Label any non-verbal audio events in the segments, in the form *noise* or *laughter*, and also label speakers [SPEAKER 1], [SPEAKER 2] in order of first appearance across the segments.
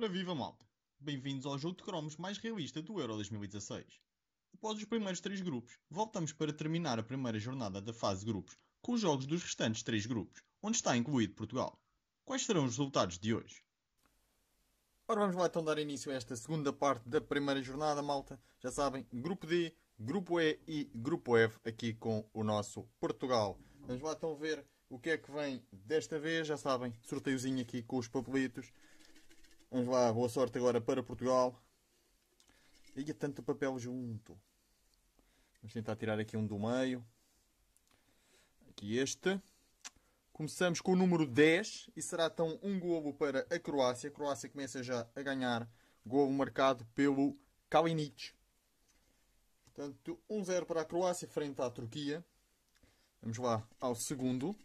[SPEAKER 1] Ora viva malta! Bem-vindos ao jogo de cromos mais realista do Euro 2016. Após os primeiros três grupos, voltamos para terminar a primeira jornada da fase grupos com os jogos dos restantes três grupos, onde está incluído Portugal. Quais serão os resultados de hoje?
[SPEAKER 2] Ora, vamos lá então dar início a esta segunda parte da primeira jornada, malta. Já sabem, Grupo D, Grupo E e Grupo F aqui com o nosso Portugal. Vamos lá então ver o que é que vem desta vez. Já sabem, sorteiozinho aqui com os papelitos. Vamos lá, boa sorte agora para Portugal. E há tanto papel junto. Vamos tentar tirar aqui um do meio. Aqui este. Começamos com o número 10 e será então um golo para a Croácia. A Croácia começa já a ganhar. Golo marcado pelo Kalinic. Portanto, 1-0 para a Croácia frente à Turquia. Vamos lá ao segundo.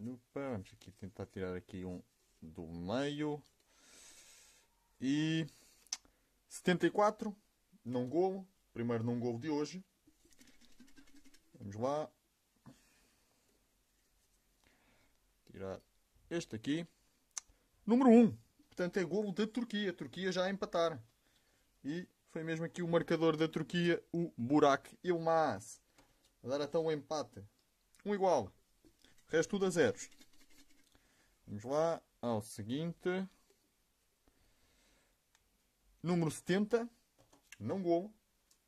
[SPEAKER 2] Opa, vamos aqui tentar tirar aqui um do meio. E 74, não golo. Primeiro não golo de hoje. Vamos lá. Tirar este aqui. Número 1. Portanto, é golo da Turquia. A Turquia já a empatar. E foi mesmo aqui o marcador da Turquia, o Burak Ilmaz. A dar então o um empate. Um igual. O resto tudo a zeros. Vamos lá ao seguinte. Número 70. Não gol.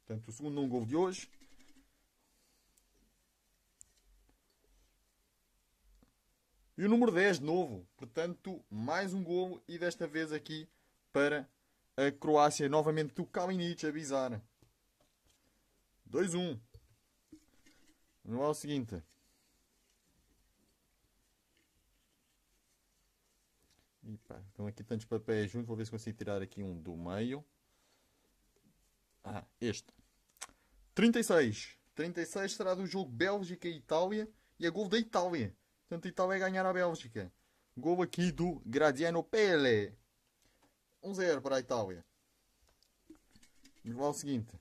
[SPEAKER 2] Portanto, o segundo não gol de hoje. E o número 10 de novo. Portanto, mais um gol. E desta vez aqui para a Croácia. Novamente do Kalinic a bizar. 2-1. Vamos lá ao seguinte. E pá, estão aqui tantos papéis juntos. Vou ver se consigo tirar aqui um do meio. Ah, este. 36. 36 será do jogo Bélgica e Itália. E é gol da Itália. Portanto, a Itália ganhar a Bélgica. Gol aqui do Gradiano Pele. 1-0 para a Itália. Vamos lá ao seguinte.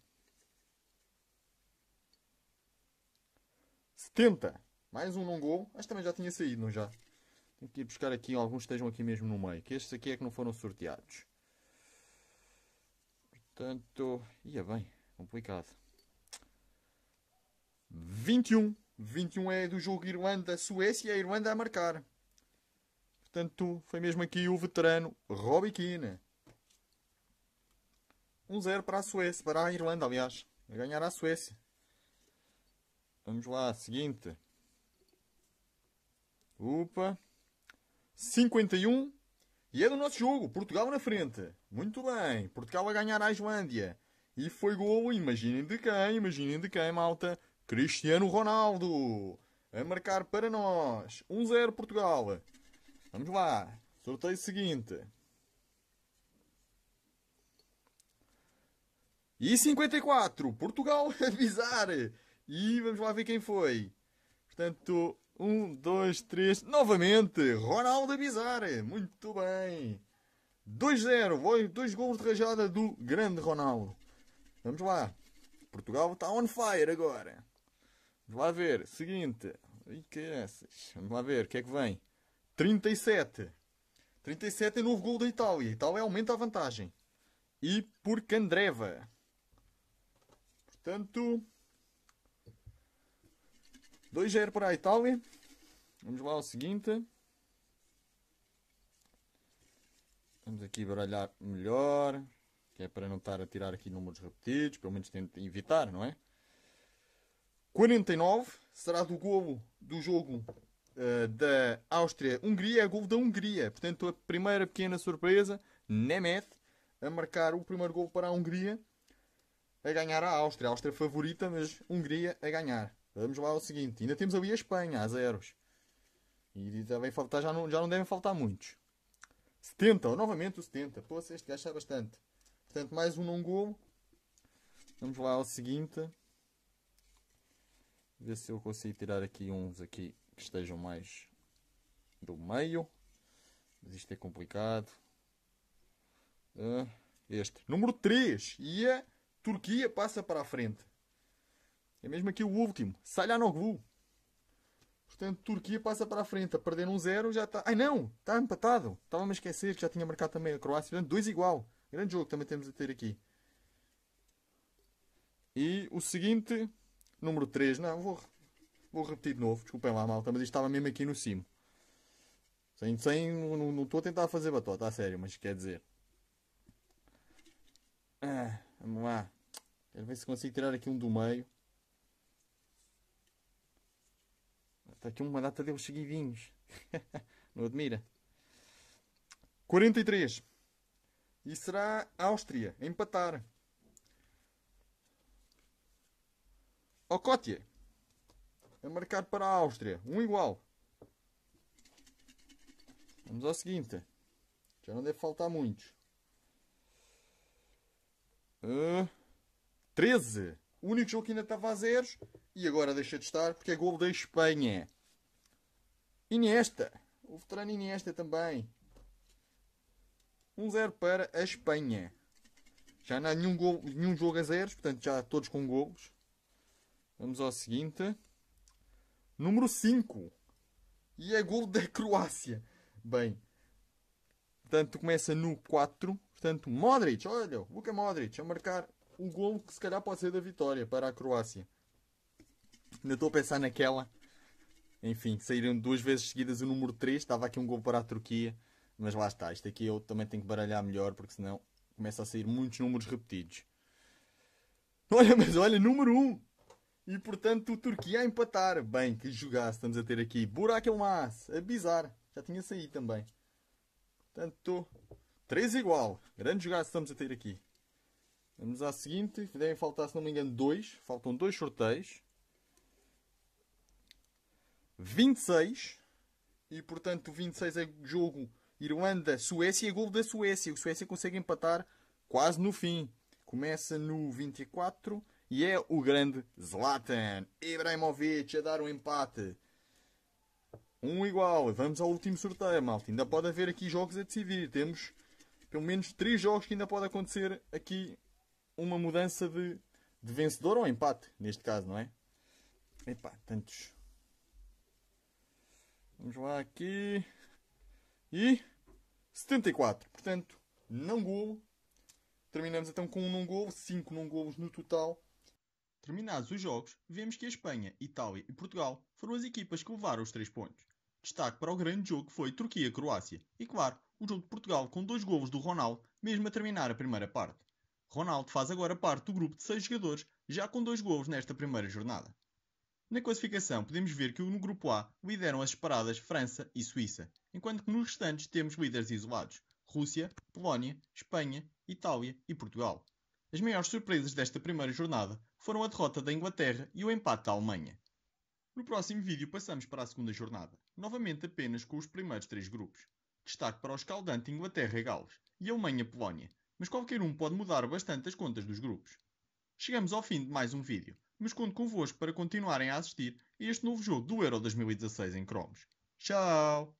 [SPEAKER 2] 70. Mais um não gol. Este também já tinha saído, não já? Tenho que ir buscar aqui, alguns estejam aqui mesmo no meio. Que estes aqui é que não foram sorteados. Portanto, ia bem, complicado. 21. 21 é do jogo Irlanda-Suécia e a Irlanda a marcar. Portanto, foi mesmo aqui o veterano Robbie Keane. 1-0 para a Suécia, para a Irlanda, aliás. A ganhar a Suécia. Vamos lá, seguinte. Opa. 51. E é do nosso jogo. Portugal na frente. Muito bem. Portugal a ganhar a Islândia. E foi gol, imaginem de quem, imaginem de quem, malta. Cristiano Ronaldo. A marcar para nós. 1-0 Portugal. Vamos lá. Sorteio seguinte. E 54. Portugal *laughs* a avisar. E vamos lá ver quem foi. Portanto, um, dois, três. Novamente, Ronaldo avisar. Muito bem. 2-0. Dois gols de rajada do grande Ronaldo. Vamos lá. Portugal está on fire agora. Vamos lá ver. Seguinte. É essas? Vamos lá ver. O que é que vem? 37. 37 é novo gol da Itália. A Itália aumenta a vantagem. E por Candreva. Portanto, 2-0 para a Itália. Vamos lá ao seguinte. Vamos aqui baralhar melhor. Que é para não estar a tirar aqui números repetidos. Pelo menos tento evitar, não é? 49 será do golo do jogo uh, da Áustria-Hungria. É golo da Hungria. Portanto, a primeira pequena surpresa. Nemeth a marcar o primeiro golo para a Hungria. A ganhar a Áustria. A Áustria favorita, mas Hungria a ganhar. Vamos lá ao seguinte. Ainda temos ali a Espanha, a zeros. E devem faltar, já, não, já não devem faltar muitos. 70, novamente o 70. Poxa, este gajo está bastante. Portanto, mais um não golo. Vamos lá ao seguinte. Ver se eu consigo tirar aqui uns aqui que estejam mais do meio. Mas isto é complicado. Uh, este. Número 3. E a Turquia passa para a frente. É mesmo aqui o último. Salhanoglu. Portanto, Turquia passa para a frente a perder um zero, já está. Ai não! Está empatado! Estava-me a esquecer que já tinha marcado também a Croácia. Portanto, dois igual. Grande jogo também temos a ter aqui. E o seguinte, número 3. Não, vou, vou repetir de novo. Desculpem lá, malta, mas isto estava mesmo aqui no cimo. Sem, sem, não estou a tentar fazer batota, a sério, mas quer dizer. Ah, vamos lá. Quero ver se consigo tirar aqui um do meio. Está aqui uma data deles seguidinhos. *laughs* não admira? 43. E será Áustria a empatar. Ocotia. A marcar para a Áustria. Um igual. Vamos ao seguinte. Já não deve faltar muitos. Uh, 13. O único jogo que ainda estava a zeros. E agora deixa de estar porque é gol da Espanha. Iniesta. O veterano Iniesta também. 1-0 para a Espanha. Já não há nenhum, gol, nenhum jogo a zeros, portanto já todos com golos. Vamos ao seguinte. Número 5. E é gol da Croácia. Bem, portanto começa no 4. Portanto, Modric, olha, Luka Modric a marcar um gol que se calhar pode ser da vitória para a Croácia. Ainda estou a pensar naquela. Enfim, saíram duas vezes seguidas o número 3. Estava aqui um gol para a Turquia. Mas lá está. Isto aqui eu também tenho que baralhar melhor. Porque senão começa a sair muitos números repetidos. Olha, mas olha, número 1. E portanto, o Turquia a empatar. Bem, que jogaço estamos a ter aqui. Burak Elmas. A bizarro. Já tinha saído também. Portanto, 3 igual. Grande jogaço estamos a ter aqui. Vamos à seguinte. Devem faltar, se não me engano, 2. Faltam dois sorteios. 26. E portanto, 26 é jogo Irlanda-Suécia e é gol da Suécia. O Suécia consegue empatar quase no fim. Começa no 24 e é o grande Zlatan Ibrahimovic a dar um empate. Um igual. Vamos ao último sorteio, malta. Ainda pode haver aqui jogos a decidir. Temos pelo menos 3 jogos que ainda pode acontecer aqui uma mudança de, de vencedor ou empate, neste caso, não é? Epá, tantos Vamos lá aqui. E 74. Portanto, não golo. Terminamos então com um não golo, 5 não golos no total.
[SPEAKER 1] Terminados os jogos, vemos que a Espanha, Itália e Portugal foram as equipas que levaram os 3 pontos. Destaque para o grande jogo que foi Turquia-Croácia. E claro, o jogo de Portugal com dois golos do Ronaldo, mesmo a terminar a primeira parte. Ronaldo faz agora parte do grupo de 6 jogadores, já com dois golos nesta primeira jornada. Na classificação, podemos ver que no grupo A lideram as separadas França e Suíça, enquanto que nos restantes temos líderes isolados: Rússia, Polónia, Espanha, Itália e Portugal. As maiores surpresas desta primeira jornada foram a derrota da Inglaterra e o empate da Alemanha. No próximo vídeo passamos para a segunda jornada, novamente apenas com os primeiros três grupos. Destaque para o escaldante Inglaterra e Gales e Alemanha-Polónia, mas qualquer um pode mudar bastante as contas dos grupos. Chegamos ao fim de mais um vídeo mas conto convosco para continuarem a assistir a este novo jogo do Euro 2016 em cromos. Tchau!